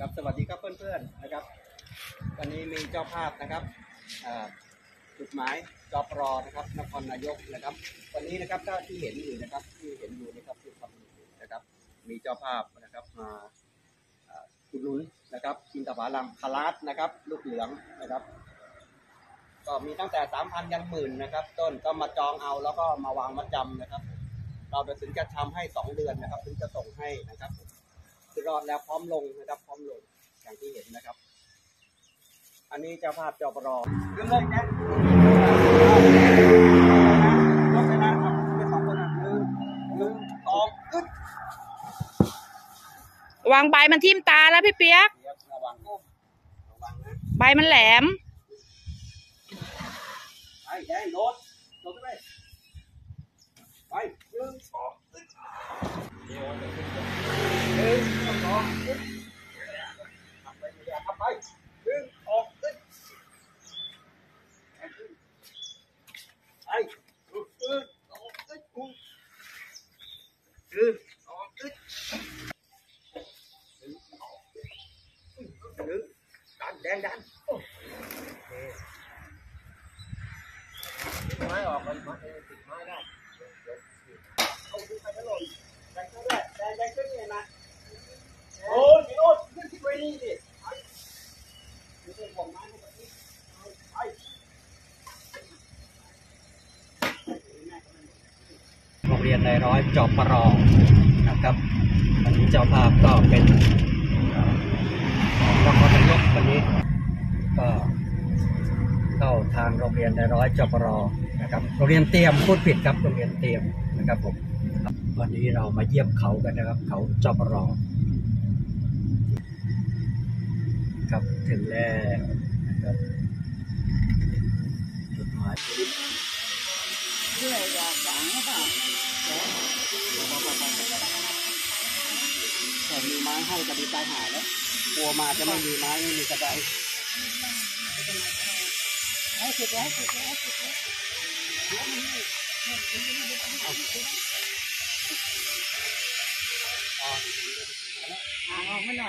ครับสวัสดีครับเพื่อนๆนะครับ วันนี้มีเจ้าภาพนะครับจุดหมายจอปรอนะครับนครนายกนะครับ วันนี้นะครับถ้าที่เห็นอยู่นะครับที่เห็นอยู่นะครับที่ทำอยู่นะครับ มีเจ้าภาพนะครับมาอ่าอุดหนุนนะครับกินตะผาลัมคาราสนะครับ ลูกเหลืองนะครับ ก็มีตั้งแต่สามพันยันหมื่นนะครับ ต้นก็มาจองเอาแล้วก็มาวางมัดจำนะครับ เราจะถึงจะทำให้สองเดือนนะครับ ถึงจะส่งให้นะครับ รอดแล้วพร้อมลงนะครับพร้อมลงอย่างที่เห็นนะครับ อันนี้เจ้าภาพจอปรเรื่องเลยนะยกไปนะครับเป็นสองคนหนึ่งหนึ่งสองอึดวางใบมันทิ่มตาแล้วพี่เปียกเดี๋ยวระวังก้มระวังนะใบมันแหลมไปแดงโดดโดดขึ้นไปไปหนึ่งสองอึดหนึ่งสองอึดทำไปเรื่อยๆครับไปหนึ่งสองอึดไปอึดอึดสองอึดอึด อึดสองอึดหนึ่งสองอึดหนึ่งดันแดงดันโอเค ไม้ออกมันมัดติดไม้ได้เอาขึ้นไปกระโดดแรงขึ้นด้วยแรงแรงขึ้นนี่นะโอ้ยโอ้ยขึ้นที่ไว้นี่สิไปไม่ใช่ห่วงไม้ให้กับนี่ไปโรงเรี ยนในร้อยจอบประรองนะครับวันนี้เจ้าภาพก็เป็นนครนายกวันนี้ก็เข้าทางโรงเรียนในร้อยจปรนะครับโรงเรียนเตรียมพูดผิดครับโรงเรียนเตรียมนะครับผมวันนี้เรามาเยี่ยมเขากันนะครับ เขาจปรครับถึงแล้วนะครับจุดหมาย แต่มีไม้ให้จะมีตายหายแล้วกลัวมาจะไม่มีไม้ไม่มีกระไดเอามาหน่อย